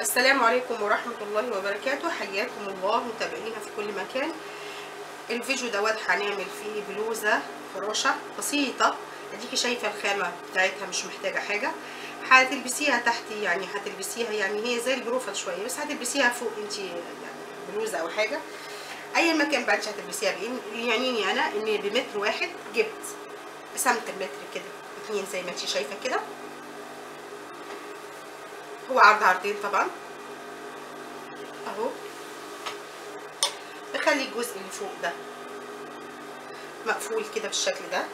السلام عليكم ورحمة الله وبركاته. حياكم الله متابعينا في كل مكان. الفيديو دوت هنعمل فيه بلوزة فراشة بسيطة. أديكي شايفة الخامة بتاعتها مش محتاجة حاجة. هتلبسيها تحت يعني هتلبسيها يعني هي زي الجروفة شوية بس هتلبسيها فوق انت يعني بلوزة أو حاجة. اي مكان بقى انت هتلبسيها بإن يعنيني أنا ان بمتر واحد جبت قسمت المتر كده اتنين زي ما انت شايفة كده. هو عرض عرضين طبعا اهو بخلي الجزء اللي فوق ده مقفول كده بالشكل ده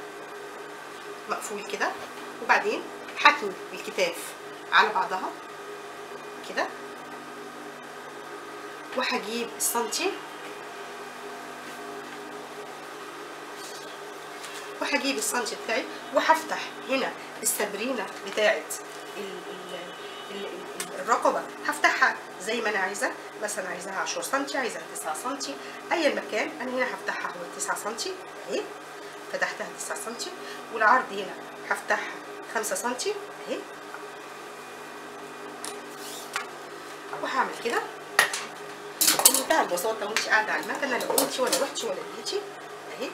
مقفول كده وبعدين هتني الكتاف على بعضها كده وهجيب السنتي وهجيب السنتي بتاعي وهفتح هنا السبرينه بتاعت الرقبة. هفتحها زي ما أنا عايزة. مثلا عايزاها 10 سم عايزاها 9 سم اي مكان أنا هنا هفتحها هو 9 سم أهي. فتحتها 9 سم والعرض هنا هفتحها 5 سم أهي. وهعمل كده. بمنتهى البساطة وانت قاعدة على المكنة لو قمتي ولا رحتي ولا جيتي. أهي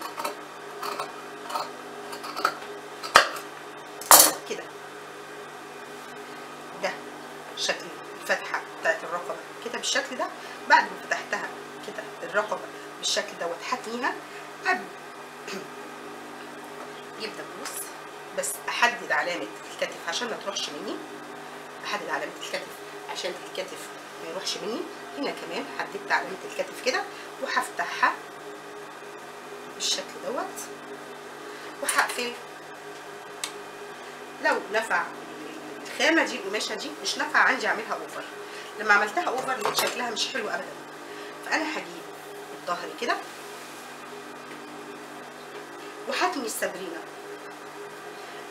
كده ده شكل الفتحه بتاعت الرقبه كده بالشكل ده بعد ما فتحتها كده الرقبة بالشكل دوت هتنيها قبل بص بس أحدد علامة الكتف عشان ما تروحش مني. أحدد علامة الكتف عشان الكتف ما يروحش مني. هنا كمان حددت علامة الكتف كده وهفتحها بالشكل دوت. وهقفل. لو نفع الخامة دي القماشة دي مش نافعة عندي أعملها over لما عملتها over لقيت شكلها مش حلو ابدا. فأنا هجيب الظهر كده. وهتني السبرينة.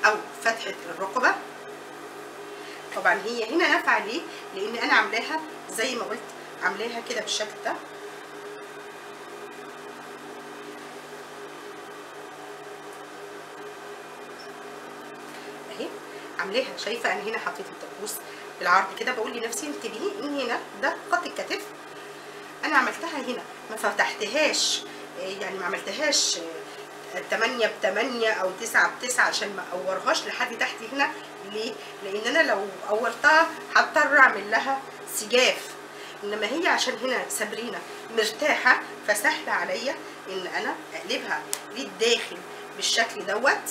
أو فتحة الرقبة. طبعا هي هنا نافعة ليه؟ لأن أنا عاملاها زي ما قلت عاملاها كده بالشكل ده. أهي. عاملاها. شايفة أنا هنا حطيت الدبوس بالعرض كده بقول لنفسي انتبهي ان هنا ده خط الكتف أنا عملتها هنا ما فتحتهاش يعني ما عملتهاش 8 ب 8 أو 9 ب 9 عشان ما اورهاش لحد تحت هنا ليه؟ لأن أنا لو اورتها هضطر أعمل لها سجاف إنما هي عشان هنا سابرينا مرتاحة فسهل عليا إن أنا أقلبها للداخل بالشكل دوت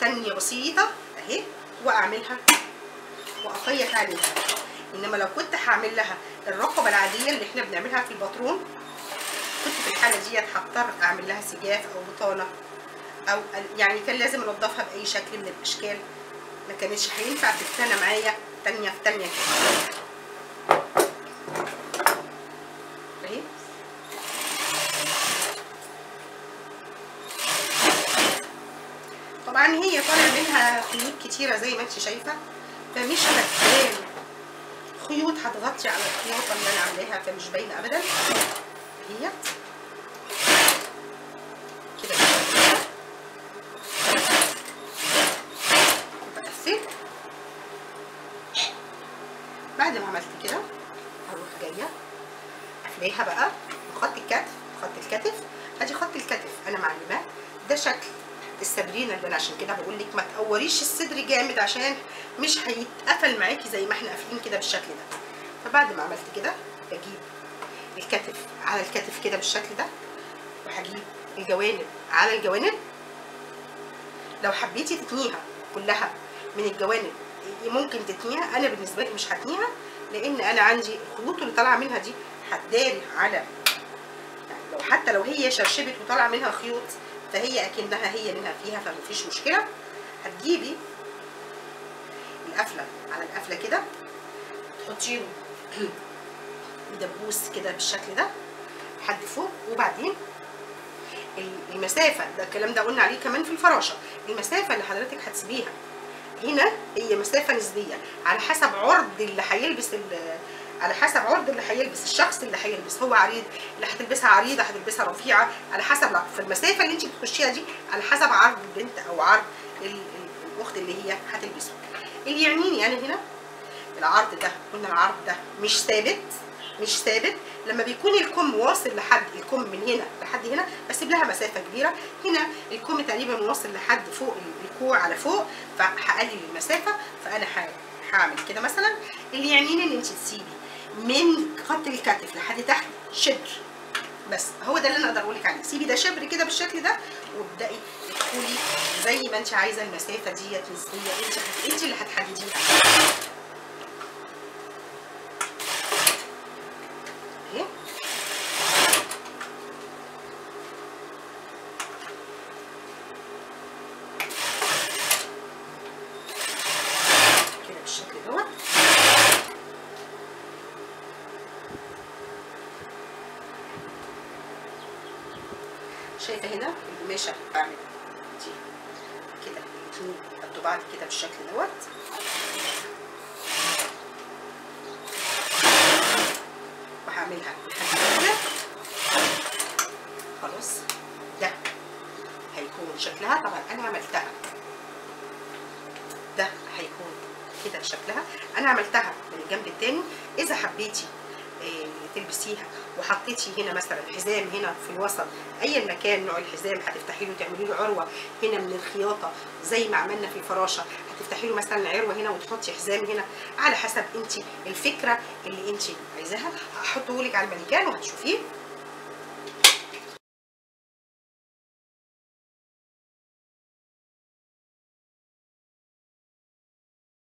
تانية بسيطة أهي وأعملها واخيط عليها إنما لو كنت هعمل لها الرقبة العادية اللي إحنا بنعملها في الباترون كنت في الحالة ديت هضطر أعمل لها سجاف أو بطانة أو يعني كان لازم أنضفها بأي شكل من الأشكال. ما كانتش هينفع تتنى معايا تانية في تانية كده. طبعا هي طالع منها خيوط كتيرة زي ما أنت شايفة. فمش محتاج خيوط هتغطي على الخيوط اللي أنا عاملاها فمش باينة ابدا. هي كده. بقفل بعد ما عملت كده هروح جاية قافلاها بقى. بخط الكتف خط الكتف. ادي خط الكتف. أنا معلماه ده شكل السبرينه اللي أنا عشان كده بقول لك ما تقوريش الصدر جامد عشان مش هيتقفل معاكي زي ما إحنا قافلين كده بالشكل ده. فبعد ما عملت كده بجيب الكتف على الكتف كده بالشكل ده وهجيب الجوانب. على الجوانب لو حبيتي تتنيها كلها من الجوانب ممكن تتنيها. أنا بالنسبة لي مش هتنيها لأن أنا عندي الخيوط اللي طالعة منها دي هتداري على يعني لو حتى لو هي شرشبت وطالعة منها خيوط فهي أكنها هي منها فيها فمفيش مشكلة. هتجيبي القفلة على القفلة كده تحطيهم بدبوس كده بالشكل ده لحد فوق. وبعدين المسافة ده الكلام ده قلنا عليه كمان في الفراشة. المسافة اللي حضرتك هتسيبيها هنا هي مسافة نسبية على حسب عرض اللي هيلبس على حسب عرض اللي هيلبس الشخص اللي هيلبس هو عريض اللي هتلبسها عريضة هتلبسها رفيعة على حسب في المسافة اللي انت بتخشيها دي على حسب عرض البنت أو عرض الأخت اللي هي هتلبسه. اللي يعنيني أنا هنا العرض ده قلنا العرض ده مش ثابت مش ثابت. لما بيكون الكم واصل لحد الكم من هنا لحد هنا بسيب لها مسافة كبيرة. هنا الكم تقريبا واصل لحد فوق الكوع على فوق فهقلل المسافة فأنا هعمل كده مثلا. اللي يعنيني إن انت تسيبي. من خط الكتف لحد تحت شبر بس هو ده اللي أنا أقدر أقول لك عليه. سيبي ده شبر كده بالشكل ده وابدأي ادخلي زي ما أنت عايزة المسافة ديت نسبيه إنت إنت اللي هتحدديها اهي كده بالشكل دوت شايفة هنا القماشه بعمل دي كده الاتنين قد بعض كده بالشكل دوت. وهعملها كده. خلاص. ده هيكون شكلها. طبعا أنا عملتها. ده هيكون كده شكلها أنا عملتها من الجنب التاني. إذا حبيتي تلبسيها وحطيتي هنا مثلا حزام هنا في الوسط ايا مكان نوع الحزام هتفتحي له تعملي له عروة هنا من الخياطة زي ما عملنا في الفراشة هتفتحي له مثلا عروة هنا وتحطي حزام هنا. على حسب انت الفكرة اللي انت عايزاها هحطه لك على المانيكان وهتشوفيه.